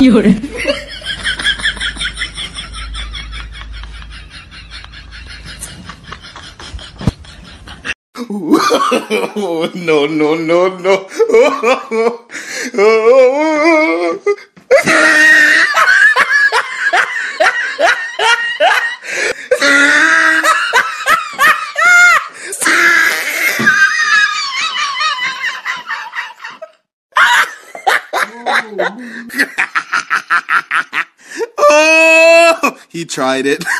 有人，Oh, no, no, no, no. Oh, he tried it.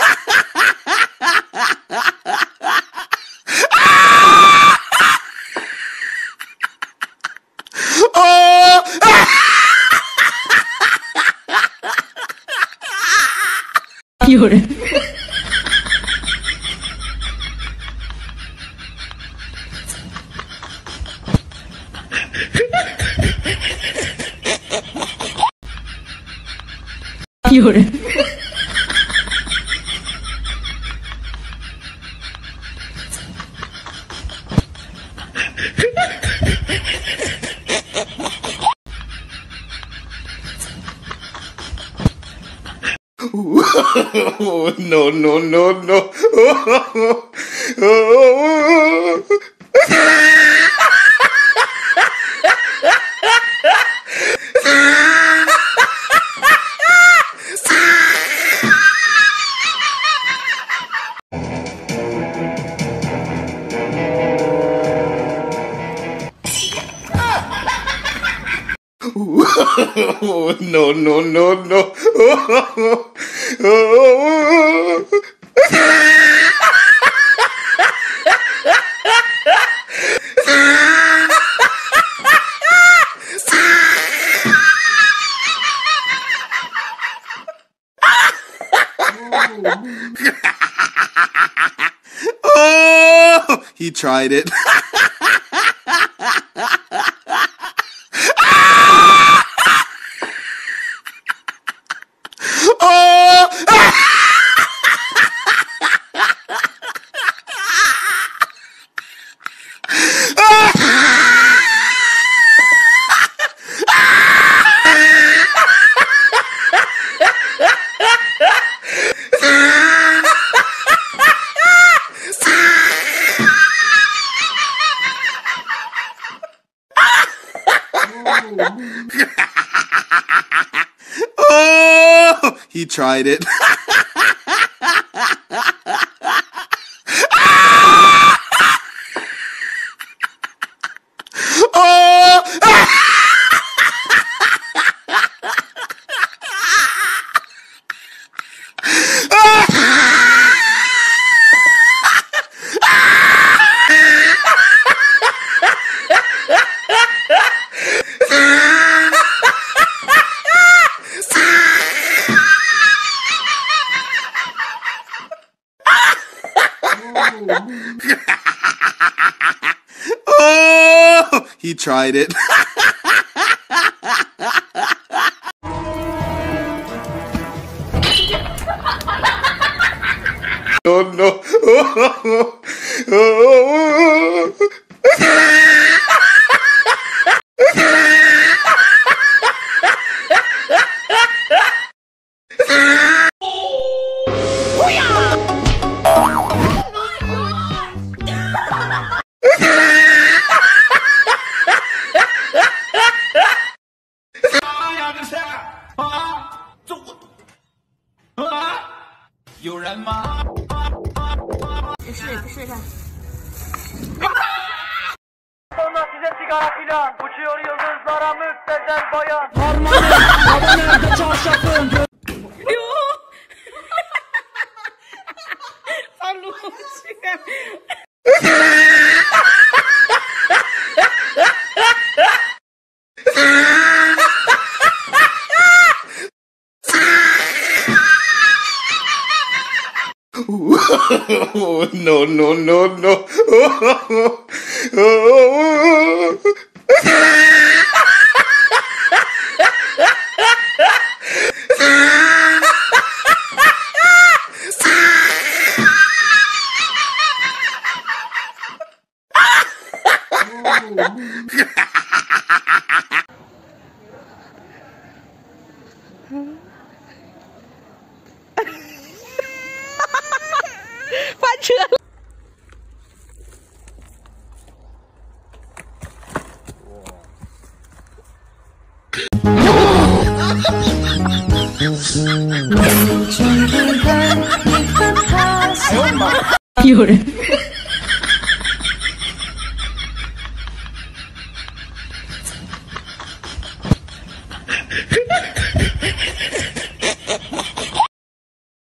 oh, 有人，有人，oh, no, no, no, no. Oh, no, no, no, no. Oh, oh, he tried it. He tried it. Oh! He tried it. Oh, no, no. Oh, oh, 啊！这我啊！有人吗？不是不是的。Sana size sigara filan Uçuyor yıldızlara müptezel bayan Harmanın Hava nerede çarşafın Yo Pardon oh, no, no, no, no. Oh, 发车了。有人。